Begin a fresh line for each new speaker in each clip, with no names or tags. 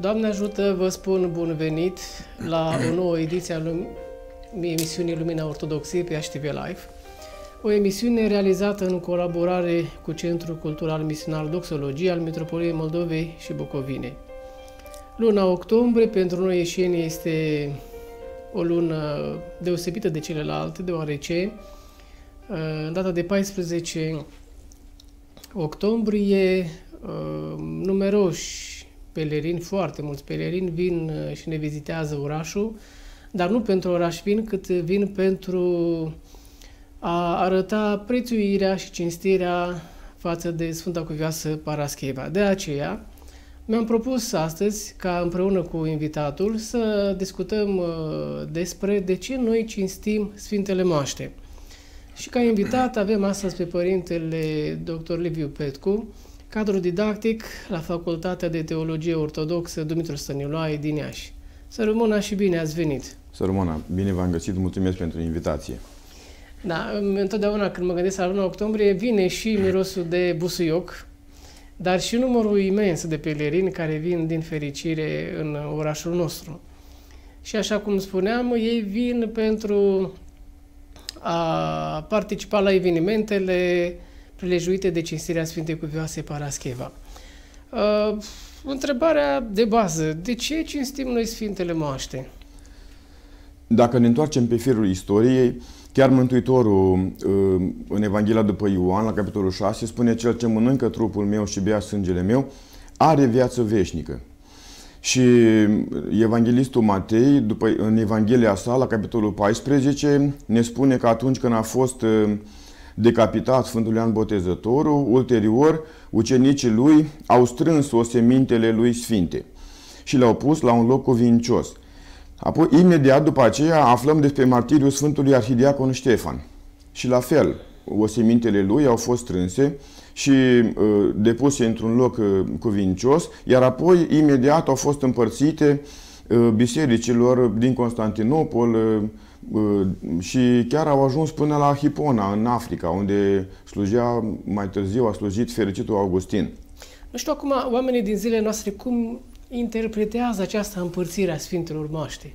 Doamne ajută, vă spun bun venit la o nouă ediție a lum- emisiunii Lumina Ortodoxiei pe HTV Live. O emisiune realizată în colaborare cu Centrul Cultural Misionar Doxologie al Metropoliei Moldovei și Bucovinei. Luna octombrie pentru noi ieșeni este o lună deosebită de celelalte, deoarece în data de 14 octombrie numeroși pelerini, foarte mulți pelerini vin și ne vizitează orașul, dar nu pentru oraș vin, cât vin pentru a arăta prețuirea și cinstirea față de Sfânta Cuvioasă Parascheva. De aceea, mi-am propus astăzi, ca împreună cu invitatul, să discutăm uh, despre de ce noi cinstim Sfintele Moaște. Și ca invitat avem astăzi pe părintele dr. Liviu Petcu, cadru didactic la Facultatea de Teologie Ortodoxă Dumitru Stăniloae din Iași. Să rămână și bine ați venit!
Să rămână! Bine v-am găsit, mulțumesc pentru invitație!
Da, întotdeauna când mă gândesc la luna octombrie, vine și mirosul de busuioc, dar și numărul imens de pelerini care vin din fericire în orașul nostru. Și așa cum spuneam, ei vin pentru a participa la evenimentele prilejuite de cinstirea Sfintei Cuvioase Parascheva. Uh, întrebarea de bază, de ce cinstim noi Sfintele Moaște?
Dacă ne întoarcem pe firul istoriei, chiar Mântuitorul uh, în Evanghelia după Ioan, la capitolul 6, spune Cel ce mănâncă trupul meu și bea sângele meu, are viață veșnică. Și evanghelistul Matei, după, în Evanghelia sa, la capitolul 14, ne spune că atunci când a fost uh, decapitat Sfântul Ioan Botezătorul, ulterior, ucenicii lui au strâns osemintele lui sfinte și le-au pus la un loc cuvincios. Apoi, imediat după aceea, aflăm despre martiriul Sfântului Arhidiacon Ștefan. Și la fel, osemintele lui au fost strânse și uh, depuse într-un loc uh, cuvincios, iar apoi, imediat, au fost împărțite uh, bisericilor din Constantinopol uh, uh, și chiar au ajuns până la Hipona, în Africa, unde slujea, mai târziu a slujit fericitul Augustin.
Nu știu acum, oamenii din zilele noastre, cum interpretează această împărțire a Sfintelor Moaște?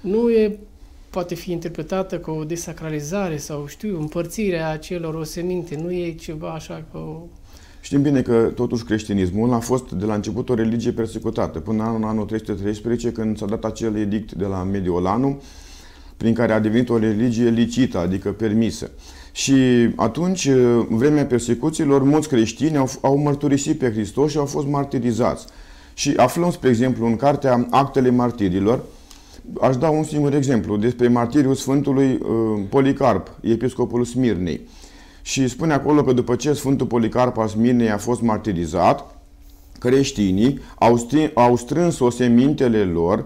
Nu e, poate fi interpretată ca o desacralizare sau, știu, împărțirea acelor oseminte, nu e ceva așa ca o...
Știm bine că totuși creștinismul a fost de la început o religie persecutată, până în anul 313 când s-a dat acel edict de la Mediolanu, prin care a devenit o religie licită, adică permisă. Și atunci, în vremea persecuțiilor, mulți creștini au, au mărturisit pe Hristos și au fost martirizați. Și aflăm, spre exemplu, în cartea Actele Martirilor, aș da un singur exemplu despre martiriul Sfântului uh, Policarp, episcopul Smirnei. Și spune acolo că după ce Sfântul Policarp al Smirnei a fost martirizat, creștinii au, stri, au strâns osemintele lor uh,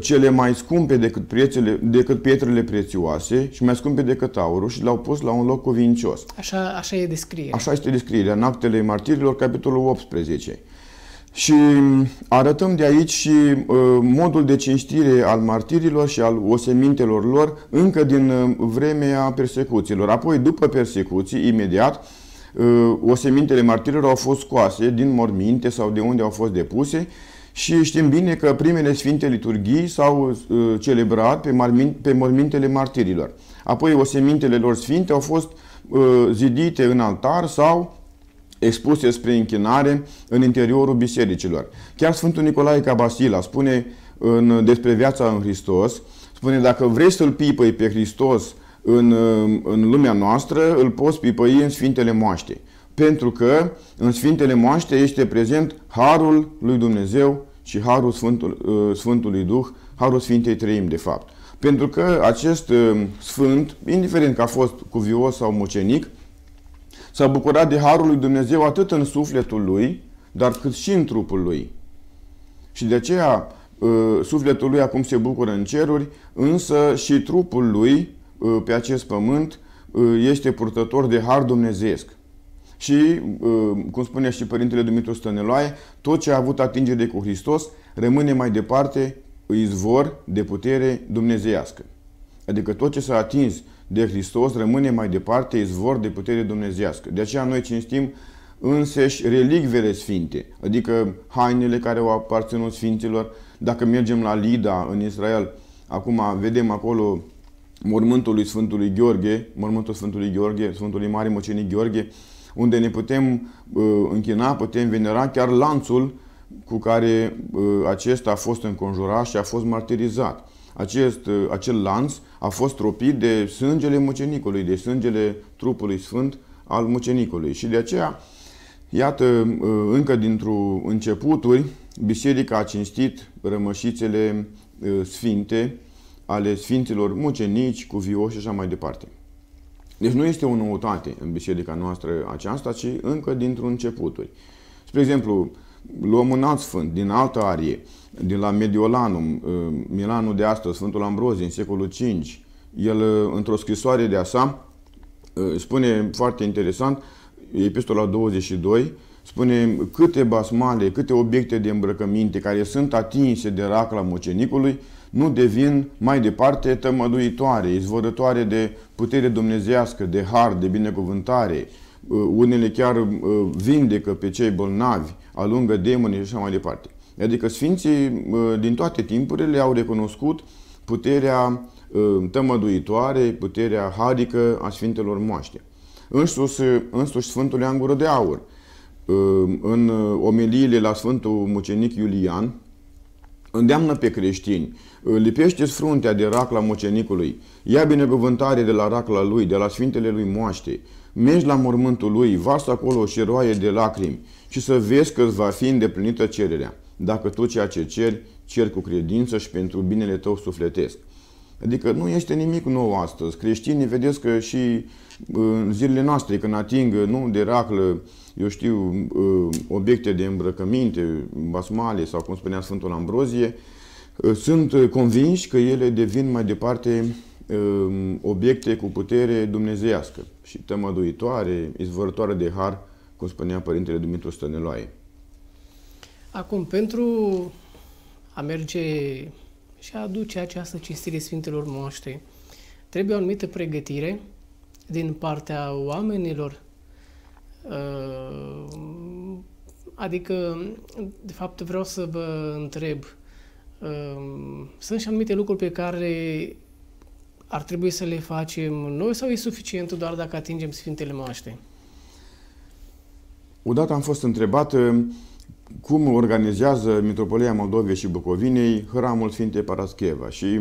cele mai scumpe decât, prețele, decât pietrele prețioase și mai scumpe decât aurul și le-au pus la un loc cuvincios.
Așa, așa e descrierea.
Așa este descrierea în Actele Martirilor, capitolul 18. Și arătăm de aici și uh, modul de cinstire al martirilor și al osemintelor lor încă din uh, vremea persecuțiilor. Apoi, după persecuții, imediat, uh, osemintele martirilor au fost scoase din morminte sau de unde au fost depuse și știm bine că primele Sfinte Liturghii s-au uh, celebrat pe, marmin, pe mormintele martirilor. Apoi, osemintele lor sfinte au fost uh, zidite în altar sau expuse spre închinare în interiorul bisericilor. Chiar Sfântul Nicolae Cabasila spune în, despre viața în Hristos, spune dacă vrei să-L pipăi pe Hristos în, în lumea noastră, îl poți pipăi în Sfintele Moaște. Pentru că în Sfintele Moaște este prezent Harul lui Dumnezeu și Harul Sfântul, Sfântului Duh, Harul Sfintei Treim, de fapt. Pentru că acest Sfânt, indiferent că a fost cuvios sau mucenic, S-a bucurat de Harul lui Dumnezeu atât în sufletul lui, dar cât și în trupul lui. Și de aceea sufletul lui acum se bucură în ceruri, însă și trupul lui pe acest pământ este purtător de Har dumnezeesc. Și, cum spune și Părintele Dumitru Stăneloae, tot ce a avut atingere cu Hristos rămâne mai departe izvor de putere dumnezeiască. Adică tot ce s-a atins de Hristos rămâne mai departe izvor de putere dumnezească. De aceea noi cinstim înseși relicvele sfinte, adică hainele care au aparținut sfinților. Dacă mergem la Lida, în Israel, acum vedem acolo mormântul lui Sfântului Gheorghe, mormântul Sfântului Gheorghe, Sfântului Mare Mocenic Gheorghe, unde ne putem uh, închina, putem venera chiar lanțul cu care uh, acesta a fost înconjurat și a fost martirizat. Acest, uh, acel lanț a fost tropit de sângele mucenicului, de sângele trupului sfânt al mucenicului. Și de aceea, iată, uh, încă dintr-o începuturi, biserica a cinstit rămășițele uh, sfinte ale sfinților mucenici, cuvioși și așa mai departe. Deci nu este o noutate în biserica noastră aceasta, ci încă dintr-un începuturi. Spre exemplu, luăm un alt sfânt din altă arie, din la Mediolanum, uh, Milanul de astăzi, Sfântul Ambrozie, în secolul V. El, uh, într-o scrisoare de asa, uh, spune foarte interesant, epistola 22, spune câte basmale, câte obiecte de îmbrăcăminte care sunt atinse de racla mucenicului, nu devin mai departe tămăduitoare, izvorătoare de putere dumnezească, de har, de binecuvântare. Unele chiar vindecă pe cei bolnavi, alungă demonii și așa mai departe. Adică Sfinții din toate timpurile au recunoscut puterea tămăduitoare, puterea harică a Sfintelor Moaște. Însuși, însuși Sfântul Ioan Gură de Aur, în omiliile la Sfântul Mucenic Iulian, îndeamnă pe creștini, lipește-ți fruntea de racla mucenicului, ia binecuvântare de la racla lui, de la Sfintele lui Moaște, mergi la mormântul lui, vasă acolo și roaie de lacrimi și să vezi că îți va fi îndeplinită cererea. Dacă tu ceea ce ceri, ceri cu credință și pentru binele tău sufletesc. Adică nu este nimic nou astăzi. Creștinii vedeți că și în zilele noastre, când ating nu, de raclă, eu știu, obiecte de îmbrăcăminte, basmale sau cum spunea Sfântul Ambrozie, sunt convinși că ele devin mai departe obiecte cu putere dumnezeiască și tămăduitoare, izvorătoare de har, cum spunea Părintele Dumitru Stăneloae.
Acum, pentru a merge și a aduce această cinstire Sfintelor Moaștri, trebuie o anumită pregătire din partea oamenilor, uh, adică, de fapt, vreau să vă întreb, uh, sunt și anumite lucruri pe care ar trebui să le facem noi sau e suficient doar dacă atingem Sfintele Moaște?
Odată am fost întrebat uh, cum organizează Mitropolia Moldovei și Bucovinei hramul Sfintei Parascheva și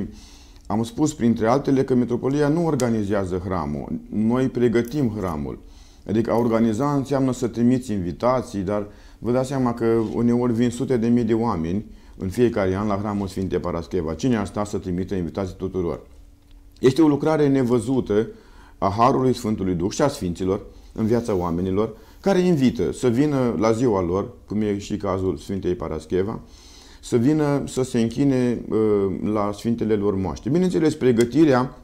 am spus printre altele că Mitropolia nu organizează hramul, noi pregătim hramul. Adică a organiza înseamnă să trimiți invitații, dar vă dați seama că uneori vin sute de mii de oameni în fiecare an la hramul Sfinte Parascheva. Cine ar sta să trimită invitații tuturor? Este o lucrare nevăzută a Harului Sfântului Duh și a Sfinților în viața oamenilor, care invită să vină la ziua lor, cum e și cazul Sfintei Parascheva, să vină să se închine uh, la Sfintele lor moaște. Bineînțeles, pregătirea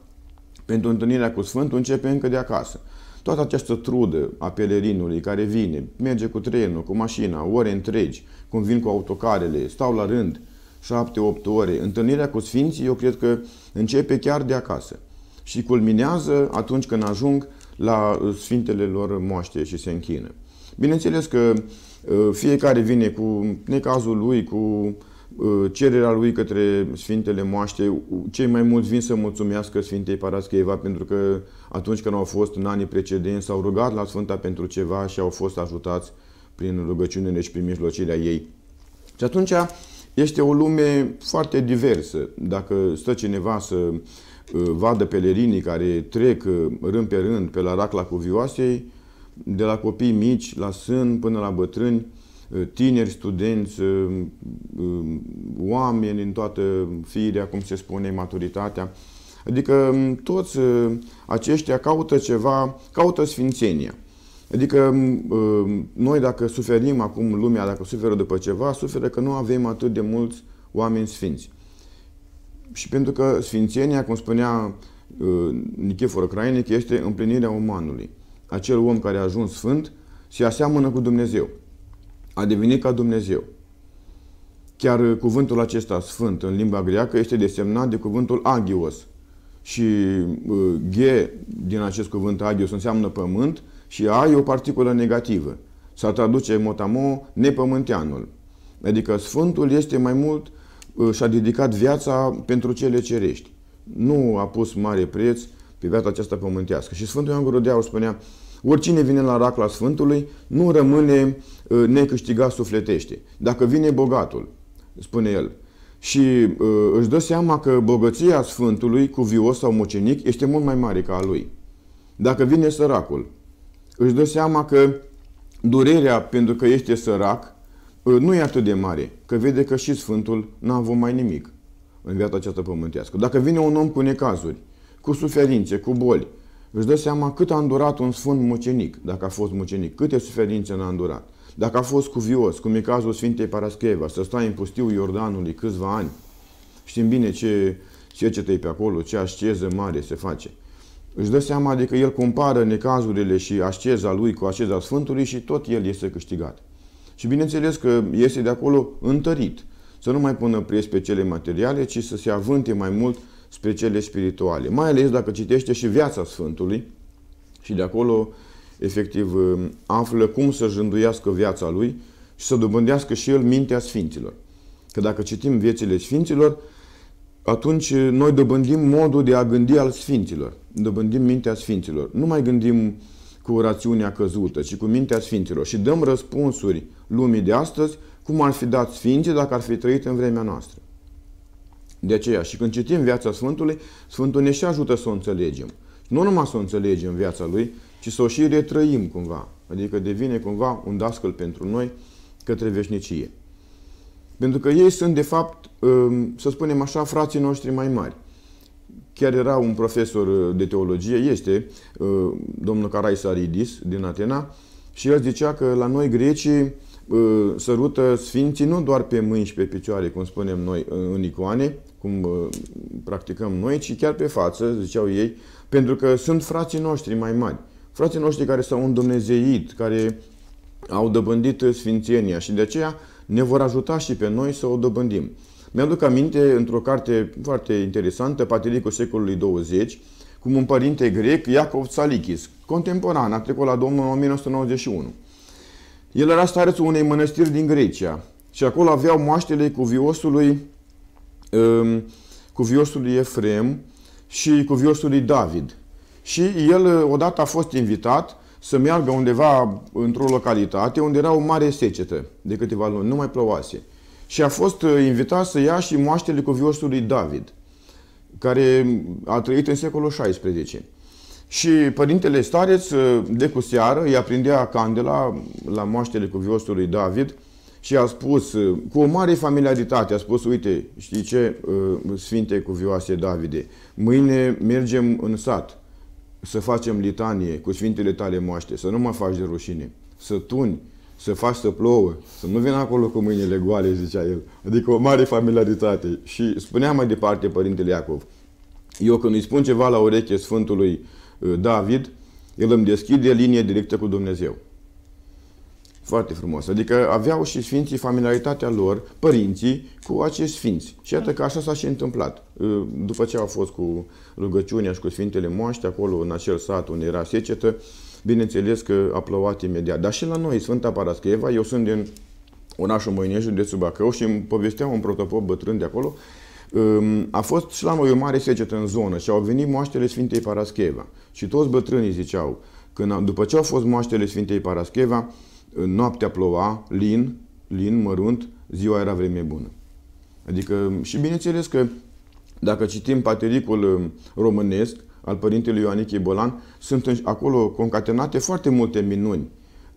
pentru întâlnirea cu Sfântul începe încă de acasă. Toată această trudă a pelerinului care vine, merge cu trenul, cu mașina, ore întregi, cum vin cu autocarele, stau la rând, 7-8 ore. Întâlnirea cu Sfinții, eu cred că începe chiar de acasă și culminează atunci când ajung la Sfintele lor moaște și se închină. Bineînțeles că uh, fiecare vine cu necazul lui, cu uh, cererea lui către Sfintele moaște. Cei mai mulți vin să mulțumească Sfintei Parascheva pentru că atunci când au fost în anii precedenți s-au rugat la Sfânta pentru ceva și au fost ajutați prin rugăciunile și prin mijlocirea ei. Și atunci este o lume foarte diversă. Dacă stă cineva să uh, vadă pelerinii care trec rând pe rând pe la racla cuvioasei, de la copii mici, la sân, până la bătrâni, uh, tineri, studenți, uh, oameni în toată firea, cum se spune, maturitatea. Adică um, toți aceștia caută ceva, caută sfințenia. Adică uh, noi dacă suferim acum, lumea dacă suferă după ceva, suferă că nu avem atât de mulți oameni sfinți. Și pentru că sfințenia, cum spunea uh, Nichifor Crainic, este împlinirea umanului. Acel om care a ajuns sfânt se aseamănă cu Dumnezeu. A devenit ca Dumnezeu. Chiar uh, cuvântul acesta sfânt în limba greacă este desemnat de cuvântul agios. Și uh, ghe din acest cuvânt agios înseamnă pământ și A e o particulă negativă. S-a traduce motamo nepământeanul. Adică Sfântul este mai mult uh, și-a dedicat viața pentru cele cerești. Nu a pus mare preț pe viața aceasta pământească. Și Sfântul Ioan Gură de Aur spunea, oricine vine la racla Sfântului nu rămâne uh, necâștigat sufletește. Dacă vine bogatul, spune el, și uh, își dă seama că bogăția Sfântului, cuvios sau mucenic, este mult mai mare ca a lui. Dacă vine săracul, își dă seama că durerea pentru că este sărac uh, nu e atât de mare, că vede că și Sfântul n-a avut mai nimic în viața aceasta pământească. Dacă vine un om cu necazuri, cu suferințe, cu boli, își dă seama cât a îndurat un sfânt mucenic, dacă a fost mucenic, câte suferințe n-a îndurat. Dacă a fost cuvios, cum e cazul Sfintei Parascheva, să stai în pustiu Iordanului câțiva ani, știm bine ce cercetă pe acolo, ce asceză mare se face. Își dă seama de că el compară necazurile și asceza lui cu asceza Sfântului și tot el este câștigat. Și bineînțeles că iese de acolo întărit, să nu mai pună preț pe cele materiale, ci să se avânte mai mult spre cele spirituale. Mai ales dacă citește și viața Sfântului și de acolo efectiv află cum să jânduiască viața lui și să dobândească și el mintea Sfinților. Că dacă citim viețile Sfinților, atunci noi dobândim modul de a gândi al Sfinților. Dobândim mintea Sfinților. Nu mai gândim cu rațiunea căzută, ci cu mintea Sfinților. Și dăm răspunsuri lumii de astăzi cum ar fi dat Sfinții dacă ar fi trăit în vremea noastră. De aceea, și când citim viața Sfântului, Sfântul ne și ajută să o înțelegem. Nu numai să o înțelegem viața lui, ci să o și retrăim cumva. Adică devine cumva un dascăl pentru noi către veșnicie. Pentru că ei sunt, de fapt, um, să spunem așa, frații noștri mai mari. Chiar era un profesor uh, de teologie, este uh, domnul Carai Saridis din Atena, și el zicea că la noi grecii uh, sărută sfinții nu doar pe mâini și pe picioare, cum spunem noi în icoane, cum practicăm noi, ci chiar pe față, ziceau ei, pentru că sunt frații noștri mai mari. Frații noștri care s-au îndumnezeit, care au dobândit sfințenia și de aceea ne vor ajuta și pe noi să o dobândim. Mi-aduc aminte, într-o carte foarte interesantă, Patericul secolului 20, cum un părinte grec, Iacov Tsalikis, contemporan, a trecut la Domnul în 1991. El era starețul unei mănăstiri din Grecia și acolo aveau moaștele cuviosului, um, cuviosului Efrem și cuviosului David. Și el odată a fost invitat să meargă undeva într-o localitate unde era o mare secetă de câteva luni, nu mai plouase. Și a fost uh, invitat să ia și moaștele cuviosului David, care a trăit în secolul XVI. Și părintele stareț, uh, de cu seară, îi aprindea candela la moaștele cuviosului David și a spus, uh, cu o mare familiaritate, a spus, uite, știi ce, Sfinte Cuvioase Davide, mâine mergem în sat să facem litanie cu Sfintele tale moaște, să nu mă faci de rușine, să tuni, să faci să plouă, să nu vină acolo cu mâinile goale, zicea el. Adică o mare familiaritate. Și spunea mai departe Părintele Iacov, eu când îi spun ceva la ureche Sfântului uh, David, el îmi deschide linie directă cu Dumnezeu. Foarte frumos. Adică aveau și sfinții familiaritatea lor, părinții, cu acești sfinți. Și iată că așa s-a și întâmplat. După ce au fost cu rugăciunea și cu Sfintele Moaște, acolo în acel sat unde era secetă, bineînțeles că a plouat imediat. Dar și la noi, Sfânta Parascheva, eu sunt din orașul Moinești, de sub Bacău și îmi povestea un protopop bătrân de acolo, a fost și la noi o mare secetă în zonă și au venit moaștele Sfintei Parascheva. Și toți bătrânii ziceau, când, după ce au fost moaștele Sfintei Parascheva, noaptea ploua, lin, lin, mărunt, ziua era vreme bună. Adică, și bineînțeles că dacă citim patericul um, românesc al Părintelui Ioanichie Bolan, sunt acolo concatenate foarte multe minuni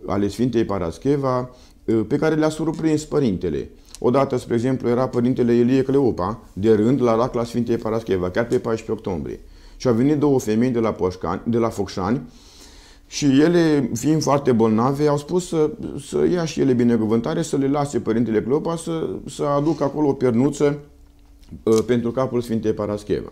ale Sfintei Parascheva uh, pe care le-a surprins Părintele. Odată, spre exemplu, era Părintele Elie Cleopa, de rând, la rac la Sfintei Parascheva, chiar pe 14 octombrie. Și au venit două femei de la, Poșcani, de la Focșani, și ele, fiind foarte bolnave, au spus să, să ia și ele binecuvântare, să le lase Părintele Cleopa să, să aducă acolo o pernuță uh, pentru capul Sfintei Parascheva.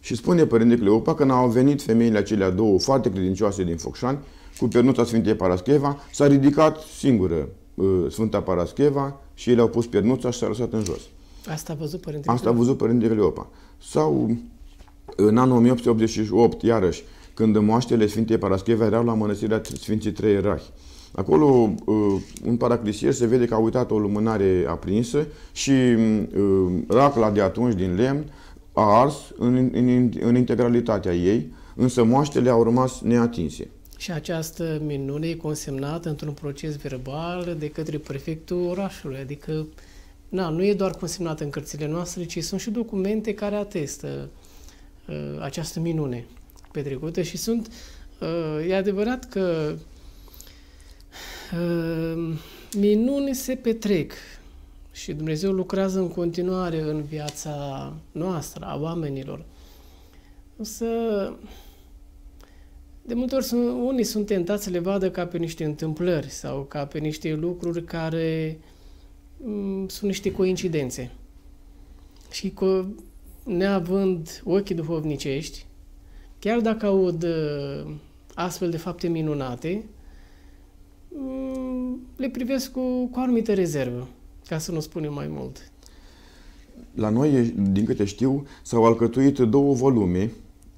Și spune Părintele Cleopa că au venit femeile acelea două foarte credincioase din Focșani cu pernuța Sfintei Parascheva, s-a ridicat singură uh, Sfânta Parascheva și ele au pus pernuța și s-a lăsat în jos.
Asta a văzut Părintele
Asta a văzut Părintele Cleopa. Sau în anul 1888, iarăși, când moaștele Sfintei Parascheva erau la mănăstirea Sfinții Trei Erahi. Acolo, un paraclisier se vede că a uitat o lumânare aprinsă și racla de atunci din lemn a ars în, în, în integralitatea ei, însă moaștele au rămas neatinse.
Și această minune e consemnată într-un proces verbal de către prefectul orașului, adică na, nu e doar consemnată în cărțile noastre, ci sunt și documente care atestă uh, această minune petrecută și sunt, uh, e adevărat că uh, minuni se petrec și Dumnezeu lucrează în continuare în viața noastră, a oamenilor. Însă, de multe ori sunt, unii sunt tentați să le vadă ca pe niște întâmplări sau ca pe niște lucruri care mm, sunt niște coincidențe. Și cu, neavând ochii duhovnicești, chiar dacă aud uh, astfel de fapte minunate, mm, le privesc cu, cu o anumită rezervă, ca să nu spunem mai mult.
La noi, din câte știu, s-au alcătuit două volume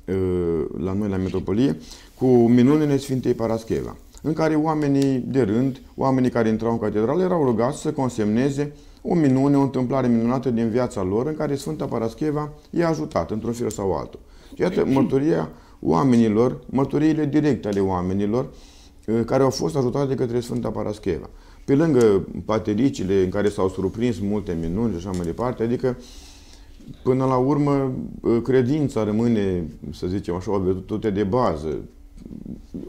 uh, la noi la Metropolie cu minunile Sfintei Parascheva, în care oamenii de rând, oamenii care intrau în catedrală, erau rugați să consemneze o minune, o întâmplare minunată din viața lor, în care Sfânta Parascheva i-a ajutat într-un fel sau altul. Iată mărturia oamenilor, mărturiile directe ale oamenilor uh, care au fost ajutate de către Sfânta Parascheva. Pe lângă patericile în care s-au surprins multe minuni și așa mai departe, adică până la urmă uh, credința rămâne, să zicem așa, o virtute de bază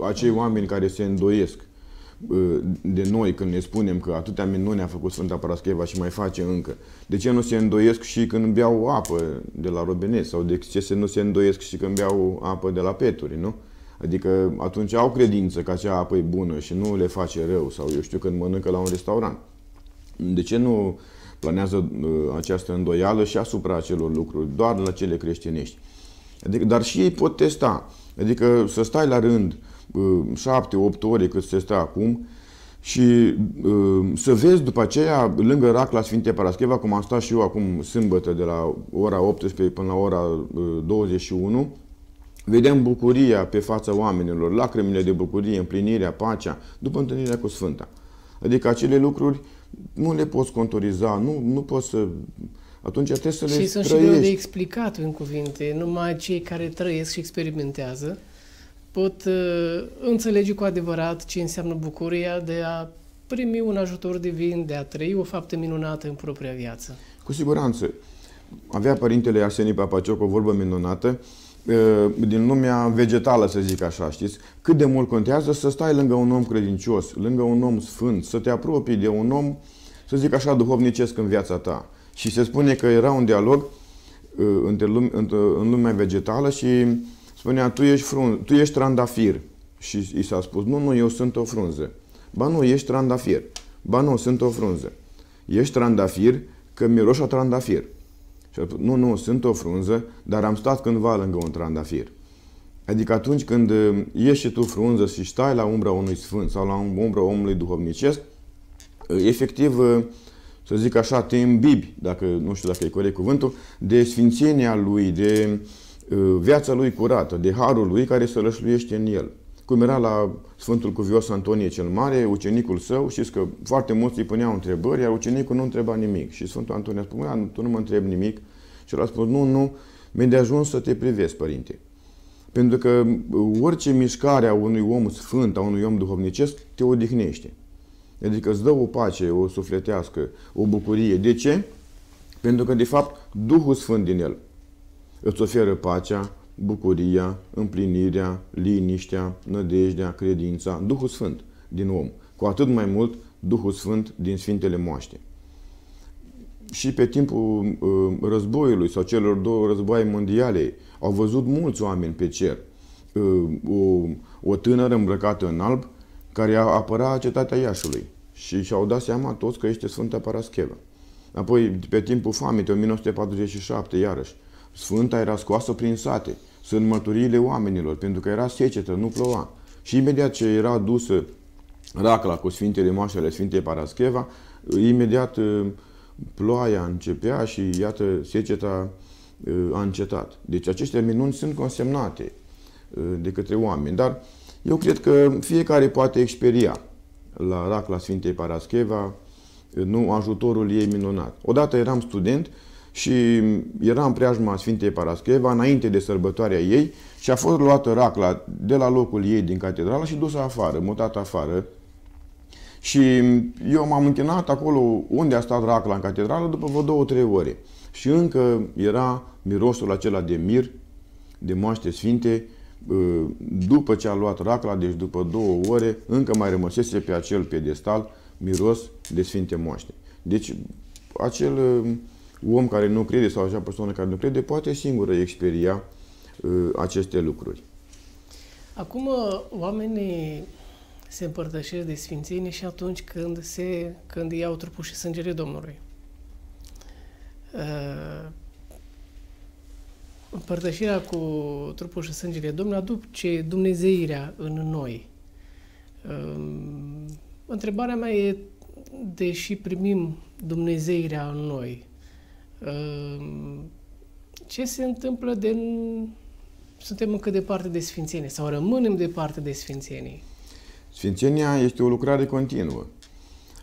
acei oameni care se îndoiesc de noi când ne spunem că atâtea minuni a făcut Sfânta Parascheva și mai face încă. De ce nu se îndoiesc și când beau apă de la robinet? Sau de ce se nu se îndoiesc și când beau apă de la peturi, nu? Adică atunci au credință că acea apă e bună și nu le face rău sau eu știu când mănâncă la un restaurant. De ce nu planează uh, această îndoială și asupra acelor lucruri, doar la cele creștinești? Adică, dar și ei pot testa Adică să stai la rând șapte, opt ore cât se stă acum și să vezi după aceea, lângă rac la Sfinte Parascheva, cum am stat și eu acum sâmbătă de la ora 18 până la ora 21, vedem bucuria pe fața oamenilor, lacrimile de bucurie, împlinirea, pacea, după întâlnirea cu Sfânta. Adică acele lucruri nu le poți contoriza, nu, nu poți să atunci trebuie să le
Și sunt trăiești. și greu de explicat în cuvinte. Numai cei care trăiesc și experimentează pot uh, înțelege cu adevărat ce înseamnă bucuria de a primi un ajutor divin, de a trăi o faptă minunată în propria viață.
Cu siguranță. Avea părintele Arsenii Papacioc o vorbă minunată uh, din lumea vegetală, să zic așa, știți? Cât de mult contează să stai lângă un om credincios, lângă un om sfânt, să te apropii de un om, să zic așa, duhovnicesc în viața ta. Și se spune că era un dialog uh, între lume, între, în lumea vegetală și spunea, tu ești, frun, tu ești trandafir. Și i s-a spus, nu, nu, eu sunt o frunză. Ba nu, ești trandafir. Ba nu, sunt o frunză. Ești trandafir că miroși a trandafir. Și a spus, nu, nu, sunt o frunză, dar am stat cândva lângă un trandafir. Adică atunci când uh, ieși tu frunză și stai la umbra unui sfânt sau la umbra omului duhovnicesc, uh, efectiv să zic așa, te îmbibi, dacă nu știu dacă e corect cuvântul, de sfințenia lui, de uh, viața lui curată, de harul lui care se rășluiește în el. Cum era la Sfântul Cuvios Antonie cel Mare, ucenicul său, știți că foarte mulți îi puneau întrebări, iar ucenicul nu întreba nimic. Și Sfântul Antonie spunea, tu nu mă întrebi nimic. Și el a spus, nu, nu, mi de ajuns să te privesc, părinte. Pentru că orice mișcare a unui om sfânt, a unui om duhovnicesc, te odihnește. Adică îți dă o pace, o sufletească, o bucurie. De ce? Pentru că, de fapt, Duhul Sfânt din el îți oferă pacea, bucuria, împlinirea, liniștea, nădejdea, credința, Duhul Sfânt din om. Cu atât mai mult Duhul Sfânt din Sfintele Moaște. Și pe timpul uh, războiului sau celor două războaie mondiale au văzut mulți oameni pe cer. Uh, o, o tânără îmbrăcată în alb care apăra cetatea Iașului și și-au dat seama toți că este Sfânta Parascheva. Apoi, pe timpul famei, 1947, iarăși, Sfânta era scoasă prin sate. Sunt mărturiile oamenilor, pentru că era secetă, nu ploua. Și imediat ce era dusă racla cu Sfintele Moașele Sfintei Parascheva, imediat uh, ploaia începea și iată seceta uh, a încetat. Deci aceste minuni sunt consemnate uh, de către oameni. Dar eu cred că fiecare poate experia la Racla Sfintei Parascheva, nu, ajutorul ei minunat. Odată eram student și era în preajma Sfintei Parascheva, înainte de sărbătoarea ei, și a fost luată racla de la locul ei din catedrală și dusă afară, mutată afară. Și eu m-am închinat acolo unde a stat racla în catedrală după vreo două, trei ore. Și încă era mirosul acela de mir, de moaște sfinte, după ce a luat racla, deci după două ore, încă mai rămăsese pe acel pedestal miros de sfinte moaște. Deci acel om care nu crede sau acea persoană care nu crede poate singură experia aceste lucruri.
Acum oamenii se împărtășesc de sfințenie și atunci când, se, când iau trupul și sângele Domnului. Împărtășirea cu trupul și sângele Domnului aduce dumnezeirea în noi. Întrebarea mea e, deși primim dumnezeirea în noi, ce se întâmplă de... Suntem încă departe de Sfințenie sau rămânem departe de Sfințenie?
Sfințenia este o lucrare continuă.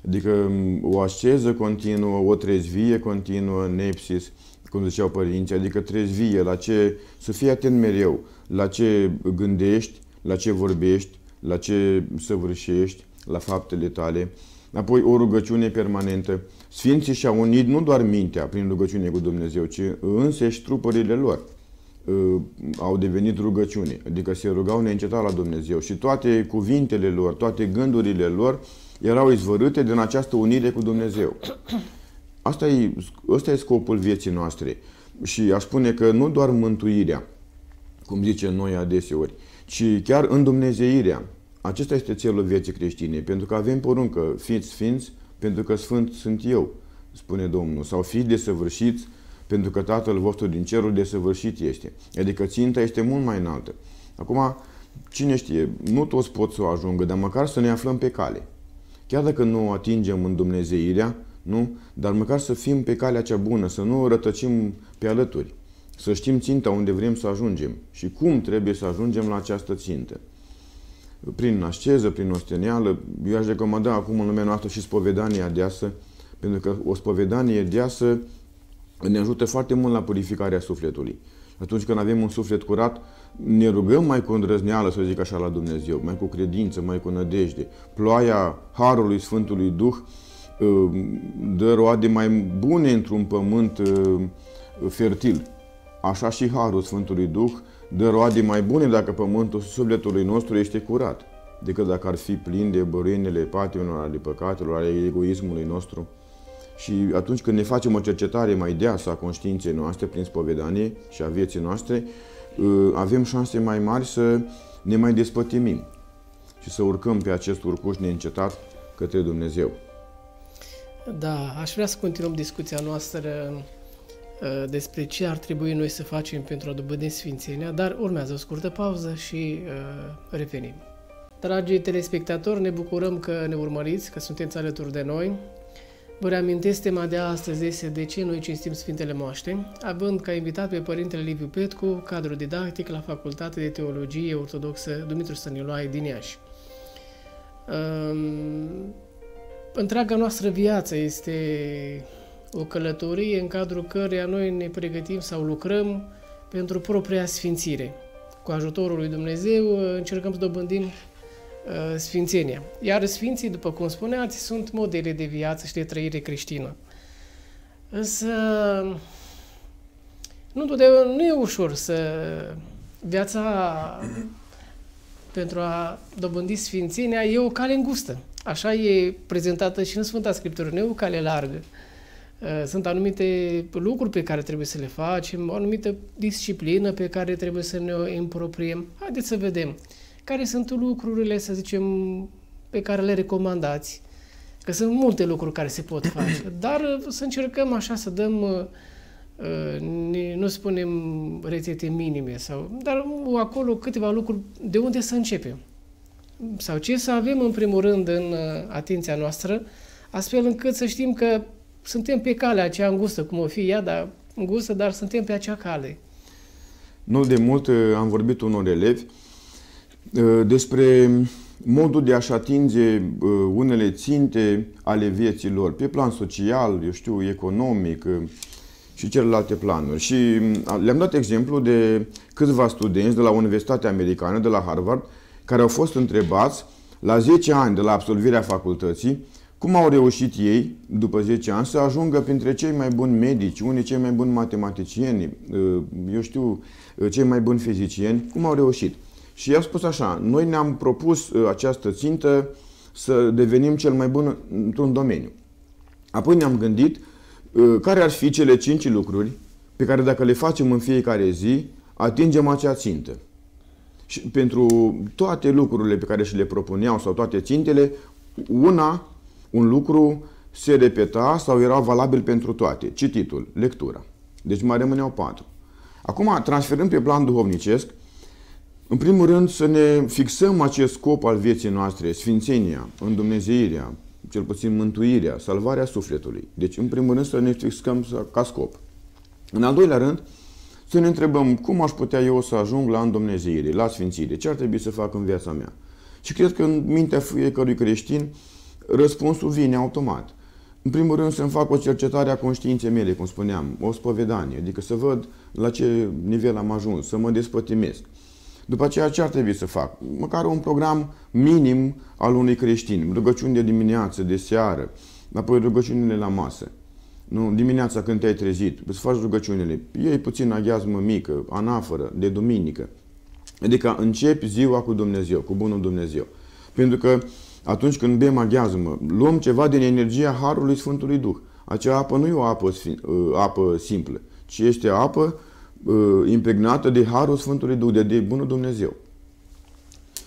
Adică o asceză continuă, o trezvie continuă, nepsis, cum ziceau părinții, adică trezvie, la ce, să fii atent mereu, la ce gândești, la ce vorbești, la ce săvârșești, la faptele tale, apoi o rugăciune permanentă. Sfinții și-au unit nu doar mintea prin rugăciune cu Dumnezeu, ci însăși trupările lor uh, au devenit rugăciune, adică se rugau neîncetat la Dumnezeu și toate cuvintele lor, toate gândurile lor erau izvărâte din această unire cu Dumnezeu. Asta e, asta e scopul vieții noastre. Și aș spune că nu doar mântuirea, cum zice noi adeseori, ci chiar în Dumnezeirea. Acesta este celul vieții creștine, pentru că avem poruncă, fiți sfinți, pentru că sfânt sunt eu, spune Domnul, sau fiți desăvârșiți, pentru că Tatăl vostru din cerul desăvârșit este. Adică ținta este mult mai înaltă. Acum, cine știe, nu toți pot să o ajungă, dar măcar să ne aflăm pe cale. Chiar dacă nu o atingem în Dumnezeirea, nu? Dar măcar să fim pe calea cea bună, să nu rătăcim pe alături. Să știm ținta unde vrem să ajungem și cum trebuie să ajungem la această țintă. Prin asceză, prin ostenială, eu aș recomanda acum în lumea noastră și spovedania deasă, pentru că o spovedanie deasă ne ajută foarte mult la purificarea sufletului. Atunci când avem un suflet curat, ne rugăm mai cu îndrăzneală, să zic așa, la Dumnezeu, mai cu credință, mai cu nădejde. Ploaia Harului Sfântului Duh uh, dă roade mai bune într-un pământ uh, fertil. Așa și Harul Sfântului Duh dă roade mai bune dacă pământul sufletului nostru este curat, decât dacă ar fi plin de băruinele patimilor, ale păcatelor, ale egoismului nostru. Și atunci când ne facem o cercetare mai deasă a conștiinței noastre prin spovedanie și a vieții noastre, uh, avem șanse mai mari să ne mai despătimim și să urcăm pe acest urcuș neîncetat către Dumnezeu.
Da, aș vrea să continuăm discuția noastră uh, despre ce ar trebui noi să facem pentru a dobândi Sfințenia, dar urmează o scurtă pauză și uh, revenim. Dragi telespectatori, ne bucurăm că ne urmăriți, că sunteți alături de noi. Vă reamintesc, tema de astăzi este de ce noi cinstim Sfintele Moaște, având ca invitat pe Părintele Liviu Petcu, cadru didactic la Facultatea de Teologie Ortodoxă Dumitru Stăniloae din Iași. Um, întreaga noastră viață este o călătorie în cadrul căreia noi ne pregătim sau lucrăm pentru propria sfințire. Cu ajutorul lui Dumnezeu încercăm să dobândim Uh, sfințenia. Iar sfinții, după cum spuneați, sunt modele de viață și de trăire creștină. Însă, nu, nu e ușor să viața pentru a dobândi sfințenia e o cale îngustă. Așa e prezentată și în Sfânta Scriptură, nu e o cale largă. Uh, sunt anumite lucruri pe care trebuie să le facem, o anumită disciplină pe care trebuie să ne împropriem. Haideți să vedem care sunt lucrurile, să zicem, pe care le recomandați? Că sunt multe lucruri care se pot face, dar uh, să încercăm așa să dăm, uh, uh, nu spunem rețete minime, sau, dar acolo câteva lucruri de unde să începem. Sau ce să avem în primul rând în atenția noastră, astfel încât să știm că suntem pe calea aceea îngustă, cum o fi ea, dar îngustă, dar suntem pe acea cale.
Nu de mult am vorbit unor elevi Ă, despre modul de a-și atinge uh, unele ținte ale vieții lor, pe plan social, eu știu, economic uh, și celelalte planuri. Și uh, le-am dat exemplu de câțiva studenți de la Universitatea Americană, de la Harvard, care au fost întrebați la 10 ani de la absolvirea facultății cum au reușit ei, după 10 ani, să ajungă printre cei mai buni medici, unii cei mai buni matematicieni, eu știu, cei mai buni fizicieni, cum au reușit. Și i-a spus așa, noi ne-am propus uh, această țintă să devenim cel mai bun într-un domeniu. Apoi ne-am gândit uh, care ar fi cele cinci lucruri pe care dacă le facem în fiecare zi, atingem acea țintă. Și pentru toate lucrurile pe care și le propuneau sau toate țintele, una, un lucru se repeta sau era valabil pentru toate. Cititul, lectura. Deci mai rămâneau patru. Acum, transferând pe plan duhovnicesc, în primul rând să ne fixăm acest scop al vieții noastre, sfințenia, îndumnezeirea, cel puțin mântuirea, salvarea sufletului. Deci, în primul rând, să ne fixăm ca scop. În al doilea rând, să ne întrebăm cum aș putea eu să ajung la îndumnezeire, la sfințire, ce ar trebui să fac în viața mea. Și cred că în mintea fiecărui creștin răspunsul vine automat. În primul rând să-mi fac o cercetare a conștiinței mele, cum spuneam, o spovedanie, adică să văd la ce nivel am ajuns, să mă despătimesc. După aceea ce ar trebui să fac? Măcar un program minim al unui creștin. Rugăciuni de dimineață, de seară, apoi rugăciunile la masă. Nu? Dimineața când te-ai trezit, să faci rugăciunile. Iei puțin aghiazmă mică, anaforă, de duminică. Adică începi ziua cu Dumnezeu, cu Bunul Dumnezeu. Pentru că atunci când bem aghiazmă, luăm ceva din energia Harului Sfântului Duh. Acea apă nu e o apă, ă, apă simplă, ci este apă uh, impregnată de Harul Sfântului Duh, de, de Bunul Dumnezeu.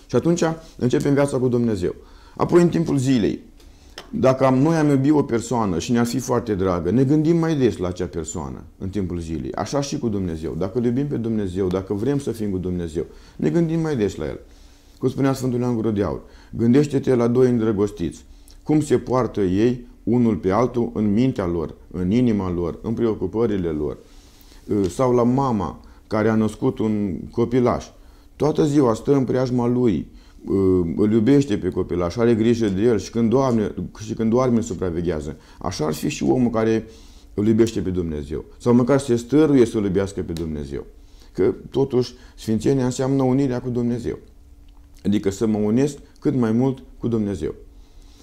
Și atunci începem viața cu Dumnezeu. Apoi, în timpul zilei, dacă am, noi am iubit o persoană și ne-ar fi foarte dragă, ne gândim mai des la acea persoană în timpul zilei. Așa și cu Dumnezeu. Dacă îl iubim pe Dumnezeu, dacă vrem să fim cu Dumnezeu, ne gândim mai des la El. Cum spunea Sfântul Ioan Gură de Aur, gândește-te la doi îndrăgostiți. Cum se poartă ei unul pe altul în mintea lor, în inima lor, în preocupările lor, Uh, sau la mama care a născut un copilaș. Toată ziua stă în preajma lui, uh, îl iubește pe copilaș, are grijă de el și când doarme, și când doarme îl supraveghează. Așa ar fi și omul care îl iubește pe Dumnezeu. Sau măcar se stăruie să-L iubească pe Dumnezeu. Că totuși Sfințenia înseamnă unirea cu Dumnezeu. Adică să mă unesc cât mai mult cu Dumnezeu.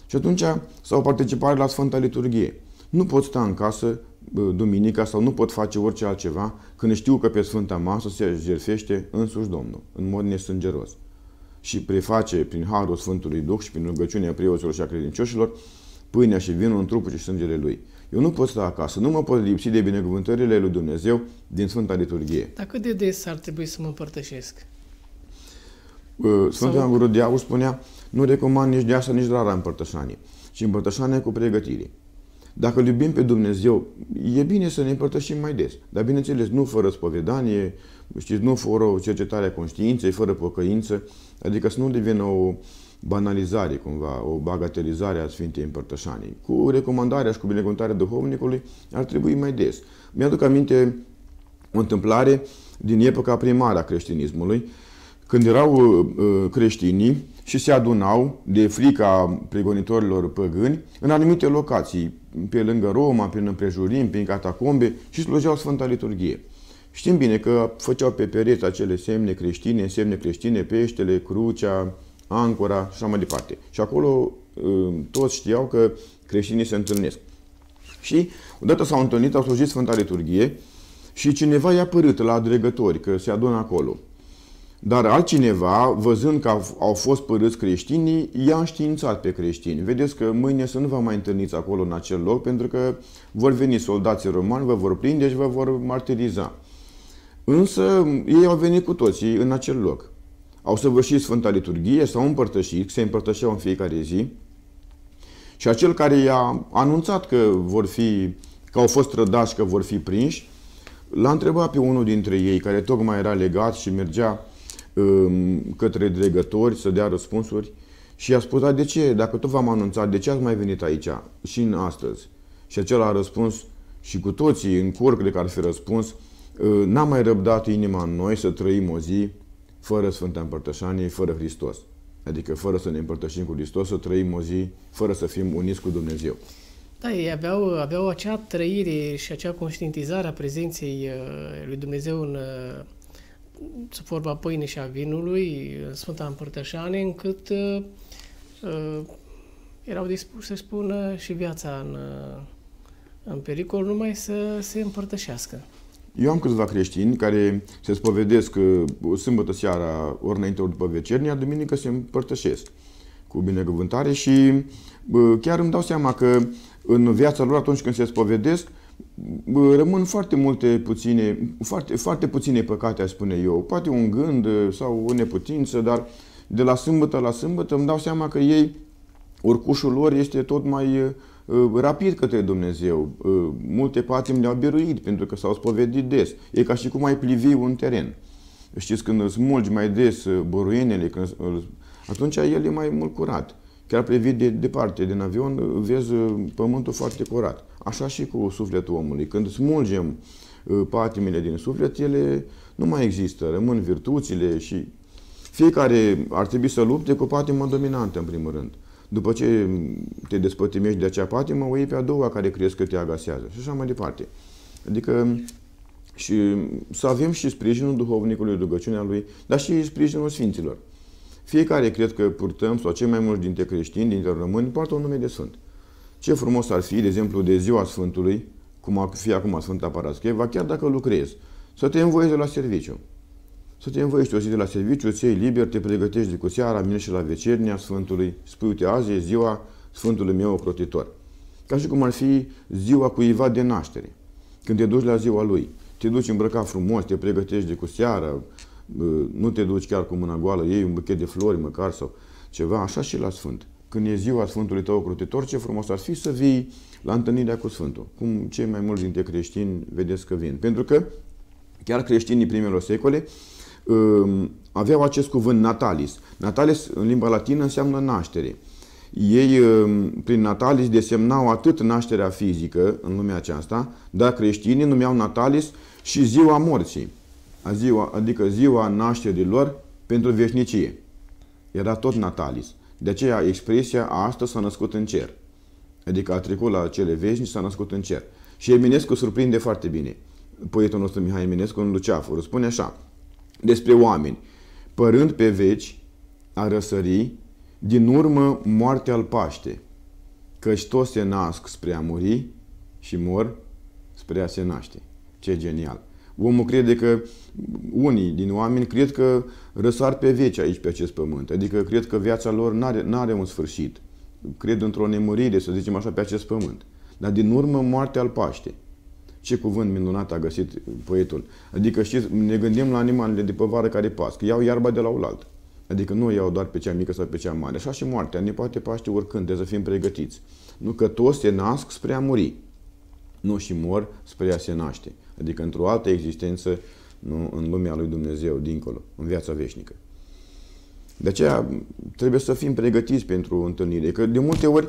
Și atunci, sau participare la Sfânta Liturghie. Nu pot sta în casă duminica sau nu pot face orice altceva când știu că pe Sfânta Masă se jertfește însuși Domnul, în mod nesângeros. Și preface prin Harul Sfântului Duh și prin rugăciunea preoților și a credincioșilor pâinea și vinul în trupul și sângele Lui. Eu nu pot sta acasă, nu mă pot lipsi de binecuvântările Lui Dumnezeu din Sfânta Liturghie.
Dar cât de des ar trebui să mă împărtășesc?
Sfântul Ioan Gură de Aur spunea, nu recomand nici de asta, nici rara împărtășanie, ci împărtășanie cu pregătire. Dacă îl iubim pe Dumnezeu, e bine să ne împărtășim mai des. Dar bineînțeles, nu fără spovedanie, știți, nu fără o cercetare a conștiinței, fără pocăință, adică să nu devină o banalizare cumva, o bagatelizare a Sfintei Împărtășanii. Cu recomandarea și cu binecuvântarea duhovnicului ar trebui mai des. Mi-aduc aminte o întâmplare din epoca primară a creștinismului, când erau uh, uh, creștinii și se adunau de frica pregonitorilor păgâni în anumite locații, pe lângă Roma, prin împrejurim, prin catacombe și slujeau Sfânta Liturghie. Știm bine că făceau pe pereți acele semne creștine, semne creștine, peștele, crucea, ancora și așa mai departe. Și acolo uh, toți știau că creștinii se întâlnesc. Și odată s-au întâlnit, au slujit Sfânta Liturghie și cineva i-a părât la dregători că se adună acolo. Dar altcineva, văzând că au fost părâți creștinii, i-a înștiințat pe creștini. Vedeți că mâine să nu vă mai întâlniți acolo în acel loc, pentru că vor veni soldații romani, vă vor prinde și vă vor martiriza. Însă ei au venit cu toții în acel loc. Au săvârșit Sfânta Liturghie, s-au împărtășit, se împărtășeau în fiecare zi. Și acel care i-a anunțat că vor fi, că au fost trădași, că vor fi prinși, l-a întrebat pe unul dintre ei, care tocmai era legat și mergea către dregători să dea răspunsuri și i-a spus, de ce, dacă tot v-am anunțat, de ce ați mai venit aici și în astăzi? Și acela a răspuns și cu toții, în cur, cred că ar fi răspuns, ă, n-am mai răbdat inima în noi să trăim o zi fără Sfânta Împărtășanie, fără Hristos. Adică fără să ne împărtășim cu Hristos, să trăim o zi fără să fim uniți cu Dumnezeu.
Da, ei aveau, aveau acea trăire și acea conștientizare a prezenței uh, lui Dumnezeu în uh, sub forma pâine și a vinului, în Sfânta Împărtășane, încât uh, uh, erau dispuși să spună și viața în, uh, în pericol, numai să se împărtășească.
Eu am câțiva creștini care se spovedesc uh, sâmbătă seara, ori înainte, ori după vecernia, duminică se împărtășesc cu binecuvântare și uh, chiar îmi dau seama că în viața lor atunci când se spovedesc, uh, rămân foarte multe puține, foarte, foarte puține păcate, aș spune eu. Poate un gând sau o neputință, dar de la sâmbătă la sâmbătă îmi dau seama că ei, urcușul lor este tot mai Uh, rapid către Dumnezeu. Uh, multe patimi le-au biruit pentru că s-au spovedit des. E ca și cum ai plivi un teren. Știți, când smulgi mai des uh, boruienele, când, atunci el e mai mult curat. Chiar privit de departe din avion, vezi pământul foarte curat. Așa și cu sufletul omului. Când smulgem patimile din suflet, ele nu mai există. Rămân virtuțile și fiecare ar trebui să lupte cu patima dominantă, în primul rând. După ce te despătimești de acea patimă, o iei pe a doua care crezi că te agasează și așa mai departe. Adică și să avem și sprijinul duhovnicului, rugăciunea lui, dar și sprijinul Sfinților. Fiecare cred că purtăm, sau cei mai mulți dintre creștini, dintre români, poartă un nume de Sfânt. Ce frumos ar fi, de exemplu, de ziua Sfântului, cum ar fi acum Sfânta Parascheva, chiar dacă lucrezi, să te învoiezi la serviciu să te învăiești o zi de la serviciu, îți iei liber, te pregătești de cu seara, mine și la vecernia Sfântului, spui, uite, azi e ziua Sfântului meu ocrotitor. Ca și cum ar fi ziua cuiva de naștere. Când te duci la ziua lui, te duci îmbrăcat frumos, te pregătești de cu seara, nu te duci chiar cu mâna goală, iei un buchet de flori măcar sau ceva, așa și la Sfânt. Când e ziua Sfântului tău ocrotitor, ce frumos ar fi să vii la întâlnirea cu Sfântul. Cum cei mai mulți dintre creștini vedeți că vin. Pentru că chiar creștinii primelor secole aveau acest cuvânt natalis. Natalis în limba latină înseamnă naștere. Ei, prin natalis, desemnau atât nașterea fizică în lumea aceasta, dar creștinii numeau natalis și ziua morții, ziua, adică ziua nașterii lor pentru veșnicie. Era tot natalis. De aceea expresia astăzi s-a născut în cer. Adică a trecut la cele veșnici, s-a născut în cer. Și Eminescu surprinde foarte bine. Poetul nostru Mihai Eminescu în Luceafăr spune așa despre oameni, părând pe veci a răsări, din urmă moartea al paște, căci toți se nasc spre a muri și mor spre a se naște. Ce genial! Omul crede că, unii din oameni cred că răsar pe veci aici pe acest pământ, adică cred că viața lor nu are un sfârșit. Cred într-o nemurire, să zicem așa, pe acest pământ. Dar din urmă moartea al paște. Ce cuvânt minunat a găsit poetul. Adică, știți, ne gândim la animalele de pe vară care pasc. Iau iarba de la oaltă. Adică nu iau doar pe cea mică sau pe cea mare. Așa și moartea ne poate paște oricând, de să fim pregătiți. Nu că toți se nasc spre a muri. Nu și mor spre a se naște. Adică într-o altă existență, nu, în lumea lui Dumnezeu, dincolo, în viața veșnică. De aceea trebuie să fim pregătiți pentru întâlnire. Că de multe ori